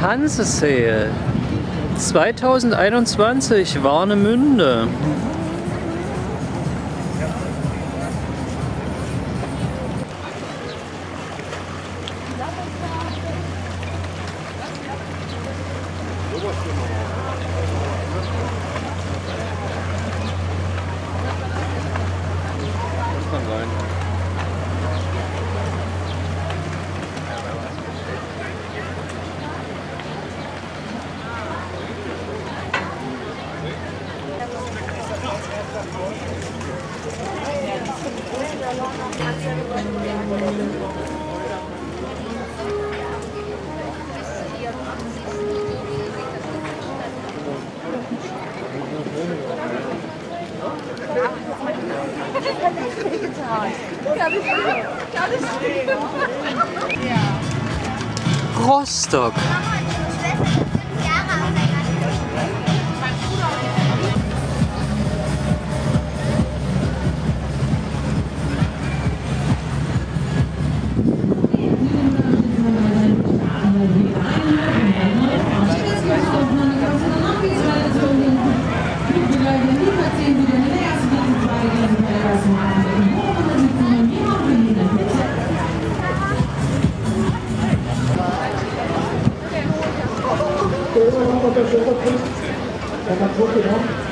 Hanseseel 2021 Warnemünde. Kann sein. Rostock. Gracias.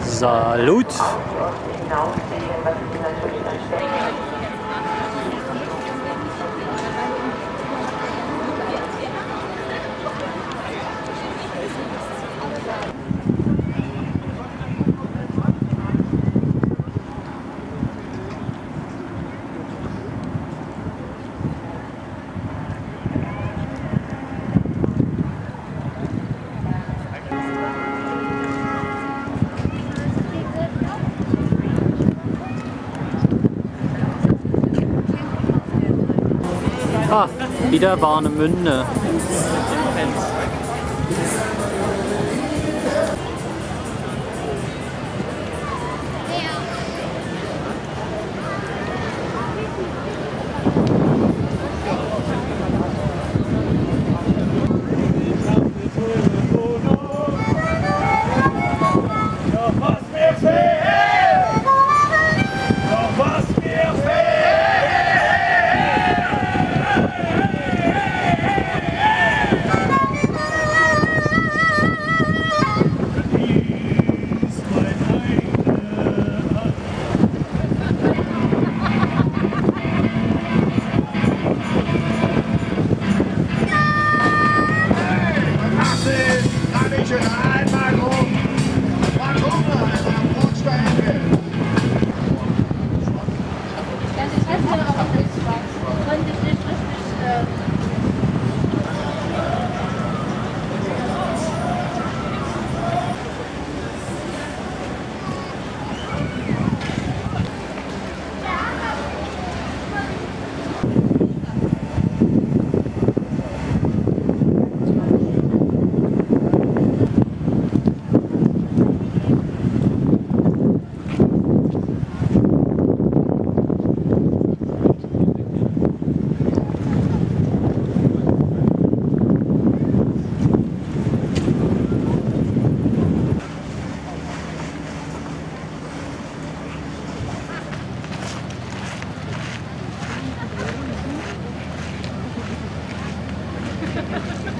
Salut. Ah, wieder Warnemünde. Ha ha ha!